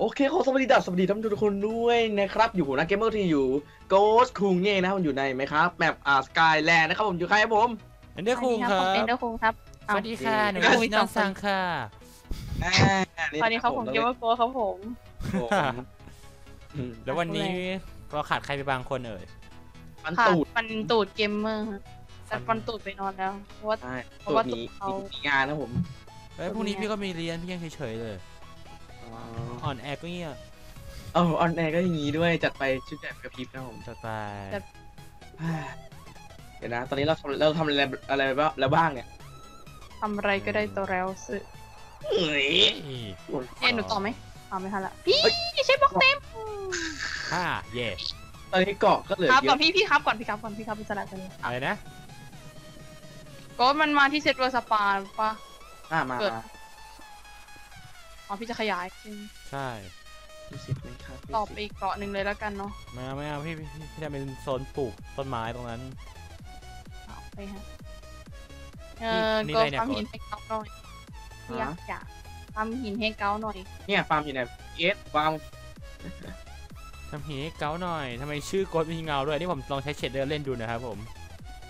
โอเคขอสวัสดีดับสวัสดีท่านทุกคนด้วยนะครับอยู่ผมนะเกมเมอร์ที่อยู่โกสคุงเง่นะครับผมอยู่ในไหมครับแมปอ่าสกายแลนด์นะครับผมอยู่ใครครับผมเอนเดอร์คุงครับผมเอนเดอร์คุงครับสวัสดีค่ะอ้าวหนูเอ้ยคุยน้องสังค่ะอ่าตอนนี้ครับผมเกมเมอร์โกครับผมผมอืมแล้ววันนี้เราขาดใครไปบางคนเอ่ยมันค่ะตูดฟันตูดเกมเมอร์ฮะแต่ฟันตูดไปนอนแล้วเพราะว่าใช่เพตูราะดว่าหนีเขาหนีงานนะผมเฮ้ยพรุ่งนี้พี่ก็มีเรียนพี่ยังเฉยๆเลย อ๋ออ่อนแอก็เงี้ยเออออนแอร์ก็อย่างนี้ด้วยจัดไปชุดแบบกระพริบนะผมจะไปอ่าเดี๋ยวนะ ตอนนี้เราทำเราทำอะไรอะไรบ้างแล้วบ้างเนี่ยทำอะไรก็ได้ตัวแล้วสึเอ้ยนี่เอ็นหนูต่อไหมต่อไม่ทันละ พี่ใช้บล็อกเต็มห้าเย่ตอนนี้เกาะก็เหลือครับเยก่อนอะพี่พี่ครับก่อนพี่ครับก่อนพี่ครับไปสลัดกันเลยอะไรนะก็มันมาที่เซตเวอร์สปาปะ อ่ามาเกิด มา อ๋อพี่จะขยายจริงใช่ดูสิไหมครับต่อไปอีกเกาะหนึ่งเลยแล้วกันเนาะไม่เอาไม่เอาพี่พี่พี่ทำเป็นโซนปลูกต้นไม้ตรงนั้น เอาไปฮะเออนี่ก็อะไรเนี่ยทำหินให้เกาหน่อยอยากอยากทำหินให้เกาหน่อยเนี่ยฟาร์มอยู่ไหนเอสฟาร์มทำหีให้เก้าหน่อยทำไมชื่อโกดมีเงาด้วยนี่ผมลองใช้เชดเดอร์เล่นดูนะครับผม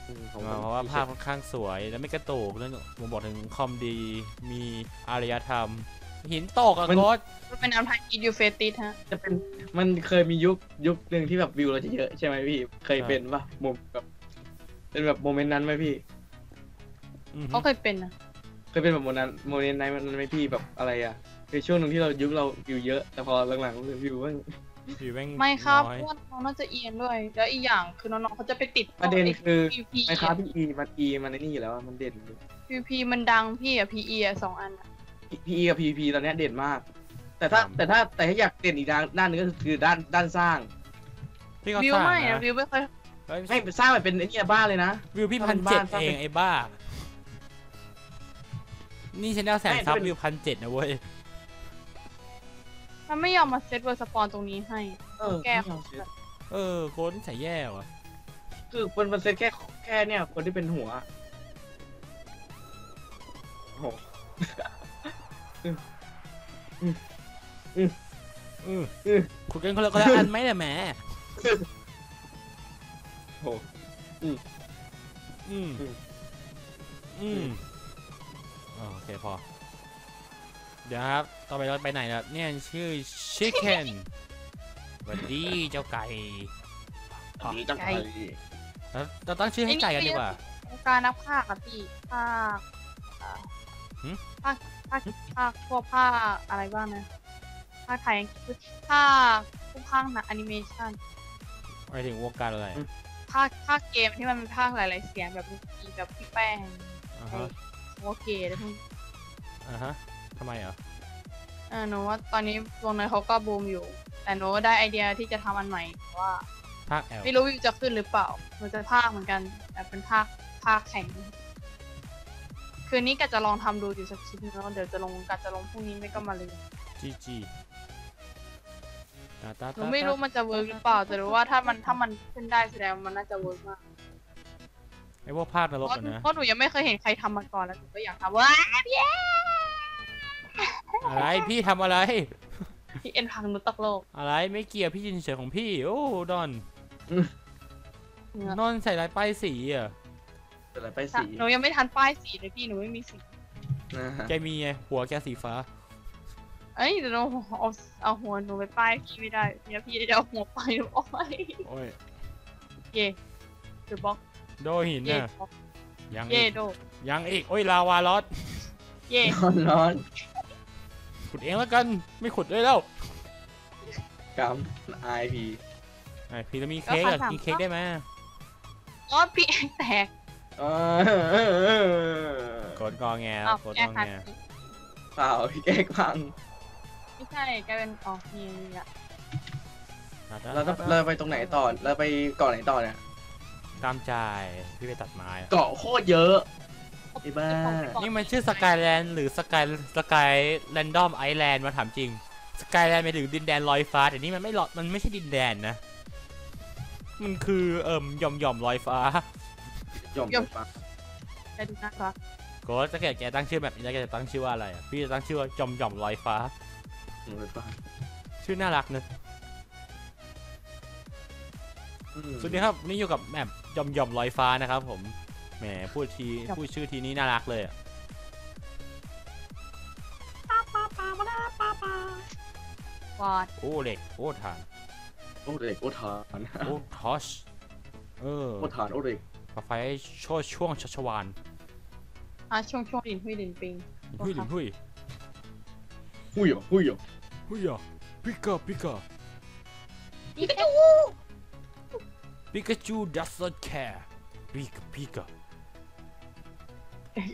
อืมของเงาเพราะว่าภาพค่อนข้างสวยแล้วไม่กระตุกเรื่องผมบอกถึงคอมดีมีอารยธรรม หินตกอะโกดมันเป็นน้ำไทยกินยูเฟติสฮะ จะเป็นมันเคยมียุคยุคหนึ่งที่แบบวิวเราจะเยอะใช่ไหมพี่ เคยเป็นปะมุมแบบเป็นแบบโมเมนต์นั้นไหมพี่ อือฮึเขาเคยเป็นนะเคยเป็นแบบโมเมนต์นั้นโมเมนต์นั้นไหมพี่แบบอะไรอะคือช่วงหนึ่งที่เรายุคเราวิวเยอะแต่พอหลังๆวิวมันอยู่แม่งไม่ครับน้อยเพราะว่าน้องน่าจะเอียนด้วย แล้วอีกอย่างคือน้องๆเขาจะไปติดประเด็นคือ พีพีไม่ครับพี่อีมันอีมันไอ้นี่อยู่แล้วอะมันเด่นพีพีมันดังพี่อะพีเอะสองอันอะ พีกับพีพีตอนเนี้ยเด่นมาก แต่ถ้าแต่ถ้าแต่ถ้าอยากเด่นอีกด้านด้านหนึงก็คือด้านด้านสร้างพี่ก็วิวสร้างไม่นะนะวิวไม่เคยเฮ้ยไม่สร้างแบบเป็นไอ้เนี่ยบ้านเลยนะ วิวพี่ถ้าพัเป็นนเจ็ดบ้านเองไอ้บ้า นี่ฉันได้แสนไม่ซับเป็นวิวพันเจ็ดนะเว้ย มันไม่ยอมมา set world spawn ตรงนี้ให้ เออแก้ไม่เอาเซ็ตเออโค้ดนิสัยแย่ว่ะ คือมันมันเซ็ตแค่แค่เนี่ยคนที่เป็นหัวโอ้โห คุยกันคนละคนละอันไหมเนี่ยแหมโอ้โหอืมอืมอืมโอเคพอ เดี๋ยวครับ ต่อไปเราไปไหนล่ะเนี่ยชื่อ chicken สวัสดีเจ้าไก่อันนี้จังไงเราเราตั้งชื่อให้ไก่กันดีกว่า การนับภาคอะพี่ภาคอ่าหืมภาค ภาคภาคพวกภาคอะไรบ้างนะภาคไทยอังกฤษภาคพวกภาคหนังแอนิเมชันหมายถึงวงการอะไรภาคภาคเกมที่มันเป็นภาคหลาย ๆ เสียงแบบมีแบบพี่แป้งอ่าไอ้ฮะโอเคแล้วพวกนี้อ่าฮะทำไมเหรอเออหนูว่าตอนนี้วงนั้นเขาก็บูมอยู่ แต่หนูก็ได้ไอเดียที่จะทำอันใหม่แต่ว่า ภาคแอล ไม่รู้วิวจะขึ้นหรือเปล่า มันจะภาคเหมือนกัน แต่เป็นภาคภาคแข่ง คืนนี้กะจะลองทำดูอยู่สักชิ้นงแล้วเดี๋ยวจะลงกะจะลงพรุ่งนี้ไม่ก็มาเลยจีจีตาตาหนูตาไม่รู้มันจะเวิร์กหรือเปล่า แต่รู้ว่าถ้ามันถ้ามันขึ้นได้แสดงว่ามันน่าจะเวิร์กมากไอ้พวกภาคนรกเพราะอะนะ เพราะหนูยังไม่เคยเห็นใครทำมาก่อนแล้วหนูก็อยากทำว้าพี่เอ็อะไรพี่ทำอะไรพี่เอ็นพังหนูตกโลกอะไรไม่เกี่ยวพี่ยินเฉยของพี่ โอ้ดอนเหงื่อนอนใส่ลายป้ายสีอะ เป็นอะไรไปสีหนูยังไม่ทันป้ายสีเลยพี่หนูไม่มีสีนะฮะแกมีไงหัวแกสีฟ้า เอ้ยเดี๋ยวหนูเอาเอาหัวหนูไปป้ายพี่ไม่ได้เนี่ยพี่จะเอาหัวไปหนูเอาไปโอ้ยเย่เดอะบ็อกโดหินเย่น่ะบ็อกยังเย่อีกโดยังอีกโอ้ยลาวาลอสเย่นอนนอนขุดเองแล้วกันไม่ขุดด้วยแล้วกำไอพีไอพี่จะมีเค้กอะกินเค้กได้ไหมอ๋อพี่เอ็นแตก เออกดงอแงอ้าวกดแก้งอคันแงเปล่าพี่แก้พังไม่ใช่กลายเป็นอ๋อนี่อะเราต้องเราไปตรงไหนต่อเราไปเกาะไหนต่อเนี่ยตามใจพี่ไปตัดไม้อะเกาะโคตรเยอะไอ้บ้านี่มันชื่อ Skyland หรือ sky sky random island มาถามจริง Skyland ไปถึงดินแดนลอยฟ้าแต่นี่มันไม่ลอยมันไม่ใช่ดินแดนนะ มันคือเอิ่มหย่อมหย่อมๆลอยฟ้า หย่อมไปปะแต่ดูน่ารักก็ถ้าเกิดแกตั้งชื่อแบบนี้แล้วแกจะตั้งชื่อว่าอะไรอะพี่จะตั้งชื่อว่าหย่อมหย่อมๆลอยฟ้าหนูไปปะชื่อน่ารักเนอะอืมสวัสดีครับวันนี่อยู่กับแมปยอมยอมลอยฟ้านะครับ ผมแหมพูดทีครับพูดชื่อทีนี้น่ารักเลยอะวอดโอ้เหล็กโอ้ฐานโอ้เด็กโอ้ทานโอ้ทอชเออ โอ้ทานโอ้เด็ก ปะไฟช่วช่วงชัชวานอะช่วงช่วงดินหุยดินปิงหุยดิหุยหุ้ยเหรอหุ้ยเหรอหุยอะปิกาปิกานี่แค่ปิกาจู doesn't care ปิกาปิกา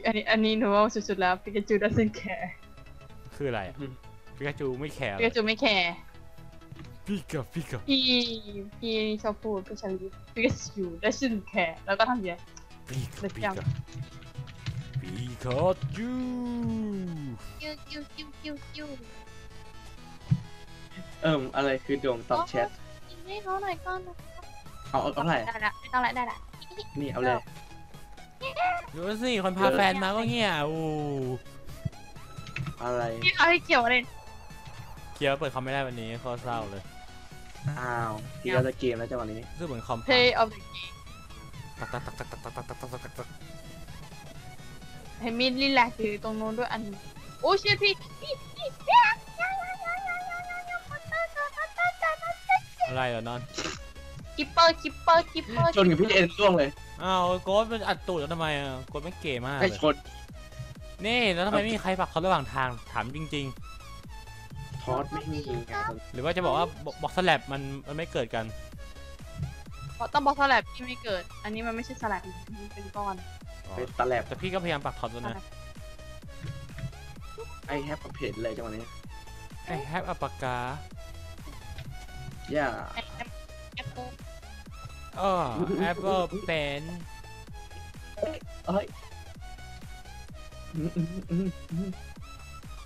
อันนี้อันนี้หนูว่าสุดๆแล้วปิกาจู doesn't care คืออะไรอะปิกาจูไม่แคร์ปิกาจูไม่แคร์ ปิกาปิกาพี่พี่ชอบพูดพี่ชลิดปิกาจู doesn't care แล้วก็ทำอย่างเงี้ยปิกาเล็กปิจักางปิกาจูคิวคิวคิวคิวคิวเอิ่มอะไรคือดวงตอบแชทยิงให้เขาหน่อยก่อนนะเอาเอาเอาไหนได้ละไม่ต้องละได้ละนี่เอาเลยดูสิคนพาแฟนมาก็เงี้ยโอ้อะไร พี่เขาให้เกี่ยวอะไรเกียร์เปิดคอมไม่ได้วันนี้โคตรเศร้าเลย อ้าวที่เราจะเกมแล้วจังหวะนี้รู้สึกเหมือนคอมพัง Play of the game ตักตักตักตักตักตักตักตักตักตักตักให้มีรีแลกซ์อยู่ตรงนู้นด้วยอันนี้โอ้เชี่ยพี่พี่พี่พี่อะไรเหรอนอนคิปเปอร์คิปเปอร์คิปเปอร์ชนกับพี่เอ็นร่วงเลยอ้าวโกดมันอัดตูดแล้วทำไมอะโกดไม่เก๋มากให้เลยชนนี่แล้วทำไมไม่มีใครปักเขาระหว่างทางถามจริง ทอสไม่มีไงๆหรือว่าจะบอกว่าบ็อกสแลบมันมันไม่เกิดกันต้องบอกสลับที่ไม่เกิด อันนี้มันไม่ใช่สลับมันเป็นก้อนอ๋อเป็นตะแลบแต่พี่ก็พยายามปักท็อปแล้วนะไอแฮปเพจเลยจังหวะนี้ไอแฮปอัปปากาย่าแอปแอปเปิ้ลเออแอปเปิลเป็นเอ้ย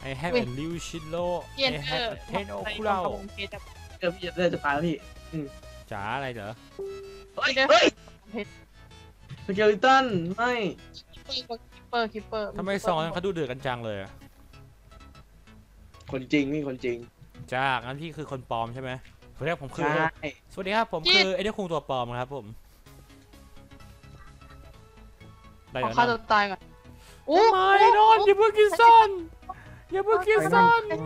อืมอืมอืมอืมไอแฮปลิวชิโลเปลี่ยนไอเอแฮปอเทนโอคูเราเจอพี่จะจะตายแล้วพี่จ๋าอะไรเหรอ เฮ้ยเฮ้ยสเกลิตันไม่คิปเปอร์คิปเปอร์ทำไมสองเขาดูเดือดกันจังเลยอะคนจริงนี่คนจริงจ้างั้นพี่คือคนปลอมใช่ไหมสวัสดีครับผมคือ ใช่สวัสดีครับ ผมคือไอเด็กคุงตัวปลอมครับผมได้ขอแล้วฆ่านะตัวตายก่อนโอ้ไม่นอนอย่าเพิ่งกินซัน อย่าเพิ่งกินซันไม่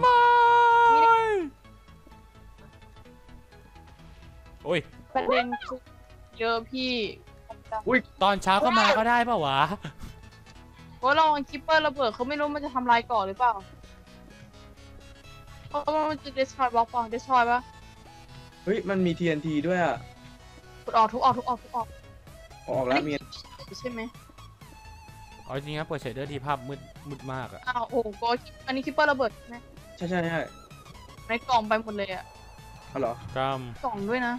โอ้ย ประเด็นคือเยอะพี่ตอนเช้าก็มาก็ได้ป่าวะโอ้ลองคิปเปอร์ระเบิดเขาไม่รู้มันจะทำลายก่อนหรือเปล่าเพราะว่ามันจะ destroy บล็อกป่ะ destroy ป่ะเฮ้ย มันมี TNT ด้วยอะกดออกทุกออกทุกออกทุกออก ออกแล้วมีใช่ไหม เอาจริงครับเปิด shader ที่ภาพมืดมืดมากอะอ้าวโอ้โหก็อันนี้ creeper ระเบิดใช่ไหมใช่ใช่ใช่ในกล่องไปหมดเลยอะเอาเหรอกรรมกล่องด้วยนะ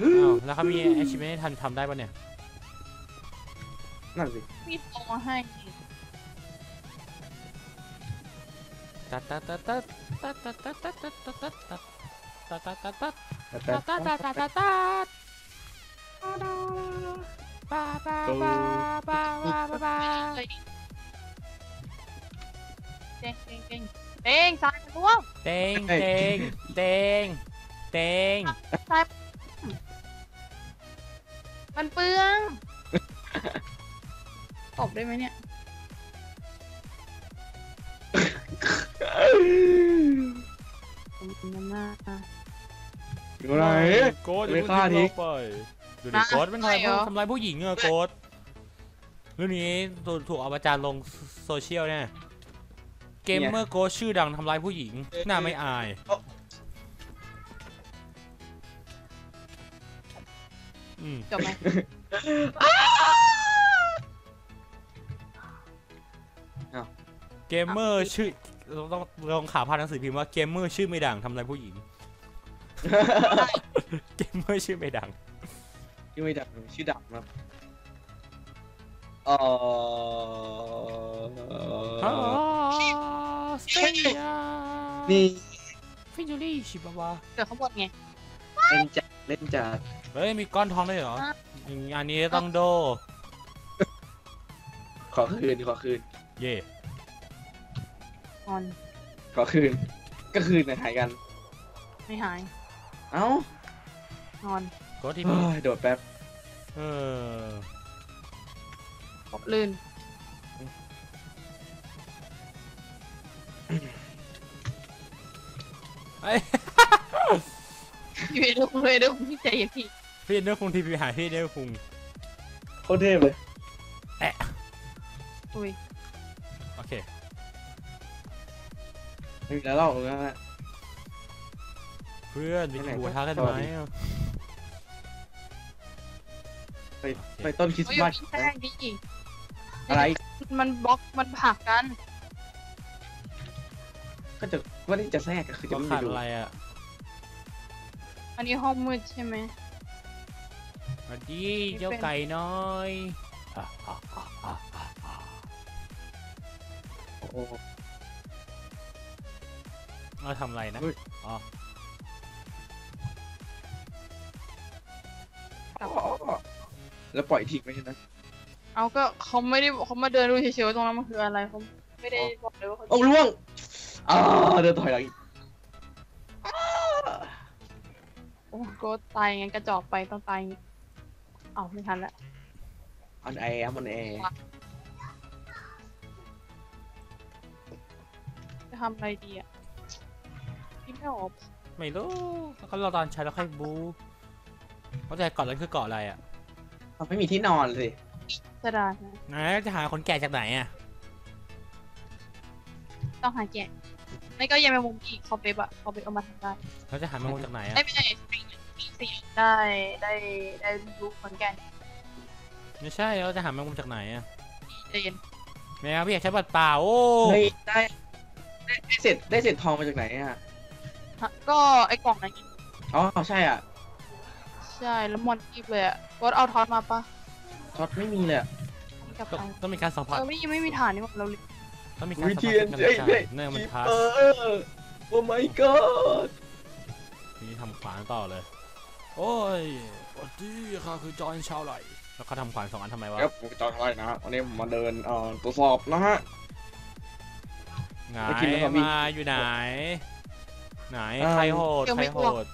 อ้าวแล้วเขามี achievement ให้ทันทำได้ปะเนี่ย นั่นสิพี่เอามาให้ตัดตัดตัดตัดตัดตัดตัดตัดตัดตัดตัดตัดตัดตัดตัดแต่ตัดตัดตัดตัดตัดตัด ปาปาปาปาปาปาปาเต้งเต้งเต้งเต้งซ้ายมันร่วงเต็งเต็งเต็งเต็งซ้ายมันเปลืองตบได้ไหมเนี่ยมันน่าอยู่ไหนโกดไม่ฆ่าทิ้ง ไป ดูดิโกดมันทำลายผู้ทำลายผู้หญิงอะโกดเรื่องนี้ถูกถูกเอาประจานลงโซเชียลเนี่ยเกมเมอร์โกดชื่อดังทำลายผู้หญิงน่าไม่อายอืม จบไหมเกมเมอร์ชื่อเราต้องลองข่าวพาดหนังสือพิมพ์ว่าเกมเมอร์ชื่อไม่ดังทำลายผู้หญิง เกมเมอร์ชื่อไม่ดัง ชื่อไม่ดังชื่อดังนะเออสเปียนี่ฟิจูรี่ชิบะวะเกิดข้างบนไงเล่นจัดเล่นจัดเฮ้ยมีก้อนทองด้วยเหรออะงานนี้ต้องโด ขอคืนขอคืน เย่ออนขอคืน ก็คืนนะหายกัน ไม่หาย เอ้านอน ก็ที่เฮ้ยโดดแป๊บ เออตบลื่นไอ้อยู่ในลูกเลยด้วยพี่ใจเย็นพี่พี่เนื้อคงทีพีหายพี่เนื้อคงโคตรเทพเลยอุ้ยโอเคไม่มีแล้วหรอกนะฮะเพื่อนไปไหนกินหมูก็กระทะกันต่ไหอมดิ ไปไปต้นคริสโอ้ต์ยมาสพี่แค่นี้อะไร มันบล็อกมันผักกัน ก็จะว่าที่จะแทรกก็คือก็จะไม่ขาดดูอะไรอะอันนี้ห้องมืดใช่ไหมสวัสดีเจ้าไก่น้อยอะอะอะอะอะอะโอ้โหเราทำอะไรนะเฮ้ยอ๋อ แล้วปล่อยทิ้งไว้ใช่ไหมเอาก็เขาไม่ได้เขามาเดินดูเฉยๆว่าตรงนั้นมันคืออะไรเขาไม่ได้บอกเลยว่าเขาโอ้ล่วงอ่าเดินถอยหลังอีกโอ้โกตายงั้นกระจอกไปต้องตายอย่างงี้เอาไม่ทันละออนแอร์ออนแอร์จะทำอะไรดีอะพี่ไม่ออกไม่รู้เขารอตอนใช้แล้วค่อยบูเข้าใจเกาะนั้นคือเกาะอะไรอะ มันไม่มีที่นอนสิจะได้นะไหนจะหาคนแก่จากไหนอะต้องหาแกะไม่ก็ยังไม่มุมอีกเขาไปบะเขาไปเอามาทำได้เราจะหาแมงมุมจากไหนอะได้ไม่ได้มีเสียงได้ได้ได้รู้เหมือนกันไม่ใช่เราจะหาแมงมุมจากไหนอะใจเย็นแมวพี่อยากใช้บัตรเปล่าโอ้เฮ้ยได้ได้ได้เสร็จได้เสร็จทองมาจากไหนอะฮะก็ไอ้กล่องนั้นไงอ๋อใช่อะ ใช่แล้วมอนอีฟเลยอะก็เอาทอดมาปะท็อตไม่มีเลยอะมีกับต้องใครต้องมีการสัมผัสเออไม่ยังไม่มีฐานนี่หว่าเราเลยต้องมีการวิสัมเทีผัยสนกันเอ้ยใช่เฮ้ยเนื่องมันคิปพาสเปอร์โอ้ my god นี่ทำขวานต่อเลย โอ้ยสวัสดีค่ะคือจอห์นชาวไหลแล้วเขาทำขวานสองอันทำไมวะครับผมจอห์นไว้นะวันนี้ผมมาเดินเอ่อตรวจสอบนะฮะไงไปกินแล้วครับพี่มาอยู่ไหน ไหนเอิ่มใครโหดใครโหด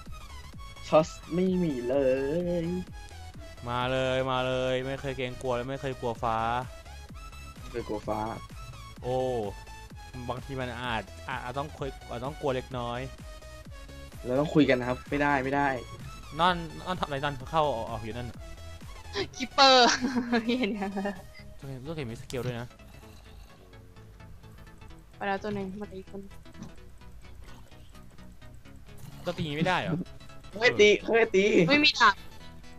ช็อตไม่มีเลย มาเลยมาเลยไม่เคยเกรงกลัวและไม่เคยกลัวฟ้า เคยกลัวฟ้า โอ้บางทีมันอาจอาจอาจต้องเคยอาจต้องกลัวเล็กน้อย เราต้องคุยกันนะครับ ไม่ได้ไม่ได้ นอนนอนทำอะไรนอนเข้าออกออกอยู่นั่นน่ะคิปเปอร์พี่เห็นยังตัวเห็นตัวเห็นมีสเกลด้วยนะไปแล้วตัวหนึ่งมาอีกคนก็ตีไม่ได้เหรอ เคยตีเคยตีไม่มีฐาน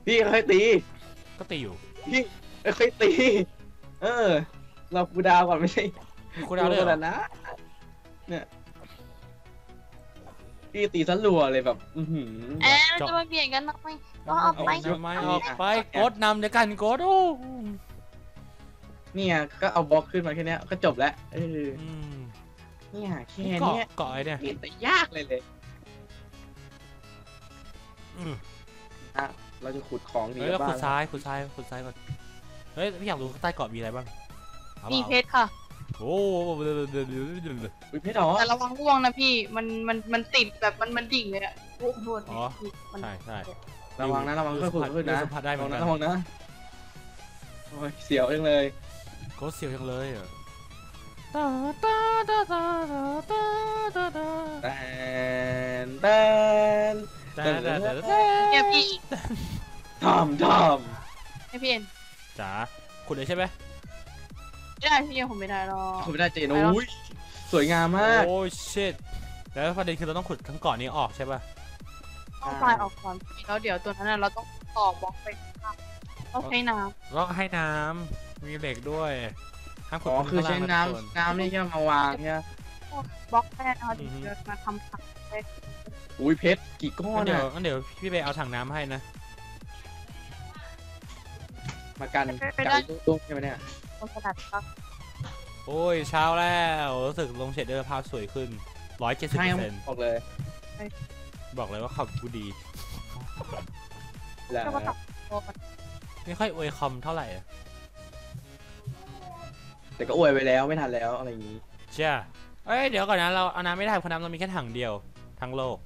พี่เคยตีก็ตีอยู่พี่เคยตี เออ เรากูดาวก่อนไม่ใช่มีคูลดาวน์ด้วยเหรแล้อวนะเนี่ยพี่ตีซะรัวเลยแบบ อือหือแอนเราจะมาเบียดกันทำไมก็เอาไปทำไมออกไปกดนำเดี๋ยวกันกดโอ้เนี่ยก็เอาบล็อกขึ้นมาแค่เนี้ยก็จบแล้วเอออืมเนี่ยแค่เกาะเนี้ยเกาะไอ้เนี่ยนี่แต่ยากเลยเลย อืมอะเราจะขุดของดีเฮ้ยแล้วบ้าขุงดซ้ายขุดซ้ายขุดซ้ายก่อน เฮ้ยพี่อยากรู้ใต้เกาะมีอะไรบ้างอาปมีล่าเพชรค่ะ โอ้อุ้ยเพชรเหรอแต่ระวังร่วงนะพี่ มัน มัน มันติดแบบมัน มันดิ่งเลยอะโอ้โหโทษอ๋อพี่มันใช่ใช่ ระวังนะระวังค่อยขุดค่อยขุดนะสัมผัสได้เหมืระอวันงกันะนระวังนะโอ้ยเสียวเองเลยก็เสียวจังเลยอะตาตาตาตาตาตาตาแตนแต นตาตาตาตาเนี่ยพี่ทำทให้พี่เอ็นจ๋าคุณเลยใช่ไหมไม่ได้พี่ยังผมไม่ได้หรอกำผมไม่ได้เจนอุ้ยสวยงามมาก โอ้ชิตแล้วประเด็นคือเราต้องขุดทั้งเกาะนี้ออกใช่ป่ะต้องตายออกก่อนพี่แล้วเดี๋ยวตัวนั้นน่ะเราต้องต่อบล็อกไปข้างต้องใช้น้แล้วก็ให้น้ำมีเหล็กด้วยห้ามขุดอ๋อตรงคือใช้ข้างล่างน้ส่วนำน้ำนี่จะมาวางเนี่ยำบล็อกแรกนะคะอืเดี๋ยวอฮึจะมาทำถังแรก อุ้ยเพชรกี่ก้องั้นนเดี๋ยวอะงั้นเดี๋ยวพี่ไปเอาถังน้ำให้นะ มากันกันตุ้งใช่ไหมเนี่ย คนกระดาษครับโอ้ยเช้าแล้วรู้สึกลงเชดเดอร์ภาพสวยขึ้นร้อยเจ็ดสิบให้เปอร์เซ็นต์บอกเลยบอกเลยว่าขับกูดี แล้วก็มาทำโอ้มันไม่ค่อยอวยคอมเท่าไหร่อะแต่ก็อวยไปแล้วไม่ทันแล้วอะไรอย่างนี้ เช่ยเอ้ยเดี๋ยวก่อนนะเราเอาน้ำไม่ได้เพราะน้ำเรามีแค่ถังเดียวทั้งโลก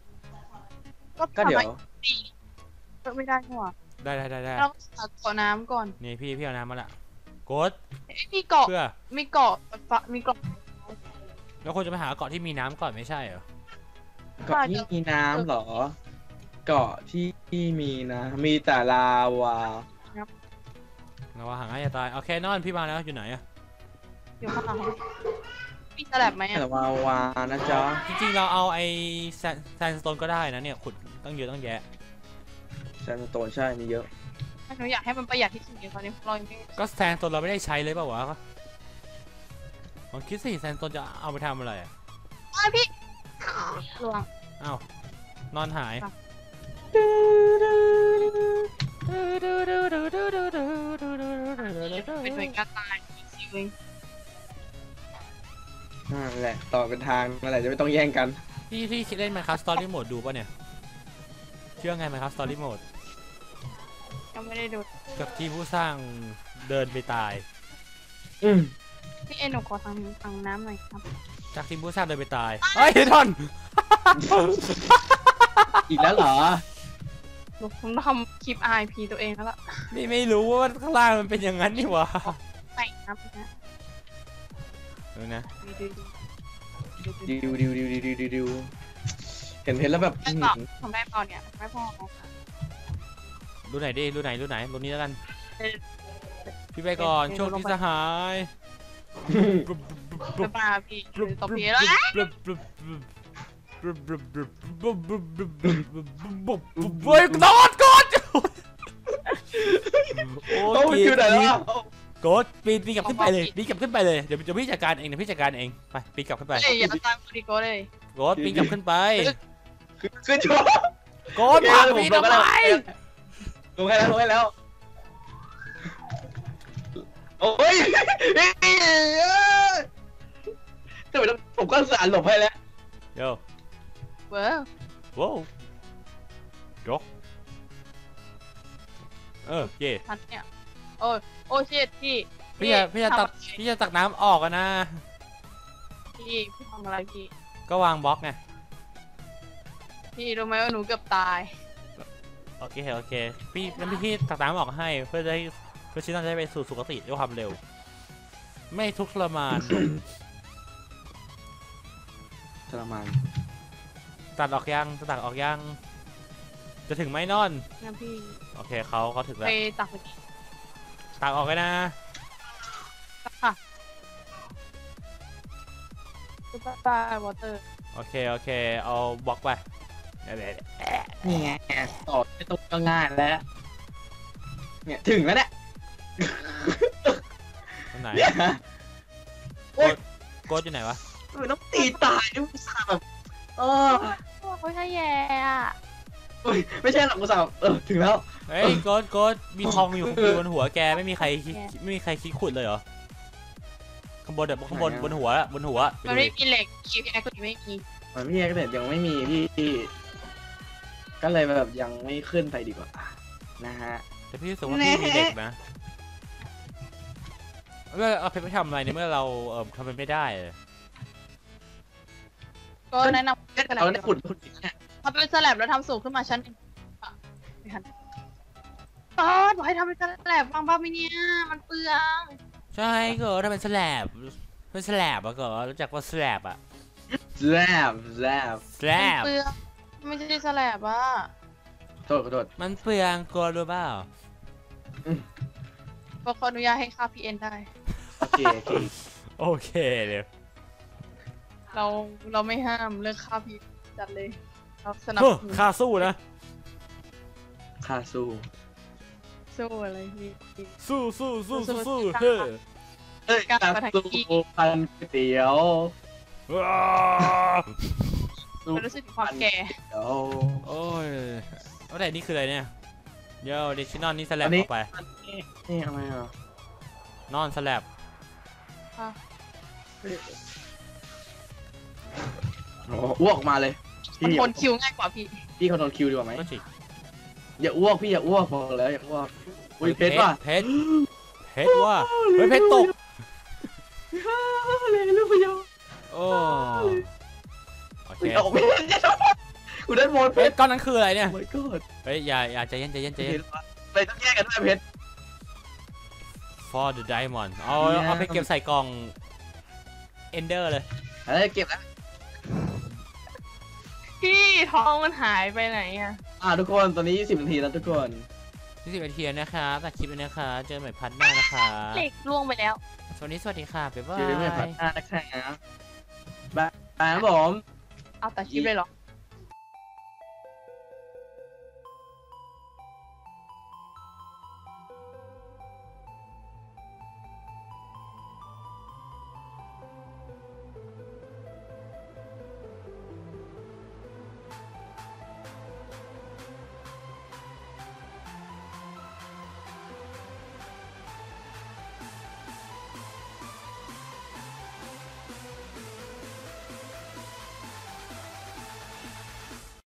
ก็เดี๋ยวตีก็ไม่ได้นี่หว่าได้ได้ได้ได้เราตัดเกาะน้ำก่อนนี่พี่พี่เอาน้ำมาละกดเอ้ยมีเกาะเพื่อมีเกาะฟะมีเกาะแล้วคนจะไปหาเกาะที่มีน้ำก่อนไม่ใช่เหรอเกาะที่มีน้ำเหรอ เกาะที่มีนะมีแต่ลาวาเราว่าหาง่ายจะตายโอเคนอนพี่มาแล้วอยู่ไหนอะอยู่ข้างหลัง มีสลับไหมแต่อะลาวานะจ๊ะจริงๆเราเอาไอ้แซนแซนสโตนก็ได้นะเนี่ยขุดตั้งเยอะตั้งแยะ แซนสโตนใช่มีเยอะ หนูอยากให้มันประหยัดที่สุดเลยตอนนี้เรายังไม่ก็แซนสโตนเราไม่ได้ใช้เลยเปล่าวะลองคิดสิแซนสโตนจะเอาไปทำอะไรอะอ้าวพี่ลวงอ้าวนอนหายค่ะเป็นหน่วยการตายอีกสิเว้ย นั่นแหละต่อเป็นทางนั่นแหละจะไม่ต้องแย่งกันพี่พี่คิดเล่นไหมครับสตอรี่โหมดดูป่ะเนี่ย เชื่อไงไหมครับสตอรี่โหมดยังไม่ได้ดูกับที่ผู้สร้างเดินไปตาย อืมพี่เอ็นหนูขอทางทางน้ำหน่อยครับ จากทีมผู้สร้างเดินไปตายเฮ้ยทอนอีกแล้วเหรอหนูผมทำคลิป RIP ตัวเองแล้วล่ะนี่ไม่รู้ว่าข้างล่างมันเป็นอย่างนั้นนี่หว่าแต่งน้ำนะ ดูนะดูดูดูดิวดิวดิวดิวดิวดิวดิวเห็นเพชรแล้วแบบได้อื้อเปล่าหือทำได้เปล่าเนี่ยไม่พอค่ะดูไหนดิดูไหนดูไหนดูนี้แล้วกันเออพี่ไปก่อนเออโชคลงดีไปสหายไม่มาพี่ตบพี่แล้วเฮ้ยนอนกดโอ้โอ้ยอยู่ไหนแล้วอะ กดปีนปีนกลับขึ้นไปเลยปีนกลับขึ้นไปเลยเดี๋ยวเดี๋ยวพี่จัดการเองเดี๋ยวพี่จัดการเองไปปีนกลับขึ้นไปเฮ้ยอย่าตามกูดิโก้เลยกดปีนกลับขึ้นไปขึ้นขึ้นชัวกดพาปีนทำไมลงให้แล้วลงให้แล้วโอ้ยทำไมต้องผมก็สารหลบให้แล้วเดี๋ยวเว้อว้าวจกเออเย่ทันเนี่ย โอ้ยโอ้ชิตพี่พี่จะพี่จะตักทำอะไรพี่จะตักน้ำออกอะนะ พี่พี่ทำอะไรพี่ ก็วางบล็อกไง พี่รู้ไหมว่าหนูเกือบตาย โอเคโอเค พี่งั้นพี่พี่ตักน้ำออกให้ เพื่อจะให้เพื่อชินอนจะได้ไปสู่สุคติด้วยความเร็ว ไม่ทุกข์ทรมาน ทรมานตัดออกยังจะตักออกยัง จะถึงไหมนอน นะพี่ โอเคเขาเขาถึงแล้ไปว ตักไปกิน ตักออกเลยนะค่ะซุปเปอร์บาร์วอเตอร์โอเคโอเค เอาบล็อกไปเดี๋ยวเดี๋ยวเดี๋ยวนี่ไงต่อไม่ต้องก็ง่ายแล้ว เนี่ยถึงแล้วเนี่ยตรงไหนเนี่ยโกดอยู่ไหนวะเออต้องตีตายด้วยอุตส่าห์แบบเออโอ้ยใช่แย่อะเอ้ยไม่ใช่หรอกอุตส่าห์เออถึงแล้ว เฮ้ยโกดโกดมีทองอยู่อยู่บนหัวแกไม่มีใครคิดไม่มีใครคิดขุดเลยเหรอข้างบนเดี๋ยวข้างบนบนหัวบนหัวไปมันดูไม่ดิมีเหล็กคีพีแอคไม่มีมันพี่เอกเด็ดยังไม่มีพี่ก็เลยแบบยังไม่ขึ้นไปดีกว่านะฮะแต่พี่รู้สึกว่าพี่มีเด็กนะเมื่อเอาเพชรไปทำอะไรในเมื่อเราเออทำมันไม่ได้เลยก็แนะนำเป็นสลัเอาบเนี่ยขุดขุดอีกเนี่ยทำเป็นสลับแล้วทำสูงขึ้นมาชั้นหนึ่งอะไม่ทัน ป้าดบอกให้ทำเป็นสลับฟังบ้างไหมเนี่ย มันเปลืองใช่ก็ถ้าเป็นสแลบเป็นสแลบอะก็รู้จักว่าสแลบอะแซบแซบสแลมันบเปลืองไม่ใช่สลับอะโทษขอโทษ มันเปลืองกลัวรู้เปล่าก็ขออนุญาตให้ค่าพีเอ็นได้ โอเคโอเคโอเคเลยเราเราไม่ห้ามเรื่องค่าพีจัดเลยเราสนับเฮ้อสนุน ค่าสู้นะ ค่าสู้ สู้อะไรพี่สู้สู้สู้สู้สู้สู้เฮ้อเอ้ยการค่าประทังสู้กี้พันก๋วยเตี๋ยวว้าสู้มันรู้สึกถึงความแก่เดี๋ยวโอ้ยเอาแต่นี่คืออะไรเนี่ยเดี๋ยวดิชินอนนี่สแลบอันนี้ออกไปนี่นี่ทำไมอะนอนสแลบค่ะโอ้โหอ้วกมาเลยมันพี่คนคิวง่ายกว่าพี่ พี่คอนโทรลคิวดีกว่าไหมก็จิก อย่าอ้วกพี่อย่าอ้วกบอกแล้วอย่าอ้วกอุ้ยเพชรว่ะเพชรเพชรว่ะเฮ้ยเพชรตกเลยลูกพยาโอ้โอเคตกไม่ได้กูได้โมดเพเฮ้ยชรก้อนนั้นคืออะไรเนี่ยโอ้ my god เฮ้ยอย่าอย่าใจเย็นใจเย็นใจเพเย็นชรวะเลยต้องแยกกันด้วยเพชร for the diamond เอาเนี่ยเอาไปเก็บใส่กล่อง ender เลยเอ้ยเก็บแล้วพี่ทองมันหายไปไหนอะ อ่าทุกคนตอนนี้ 20นาทีแล้วทุกคนที่สิบนาทีนะคะตัดคลิปเลยนะคะ เจอกันใหม่พันหน้านะคะเหล็กล่วงไปแล้ว สวัสดีสวัสดีค่ะบ๊ายบาเจอกันใหม่พัยฒนานะครับบายบายครับผม เอาแต่คลิปเลยเหรอ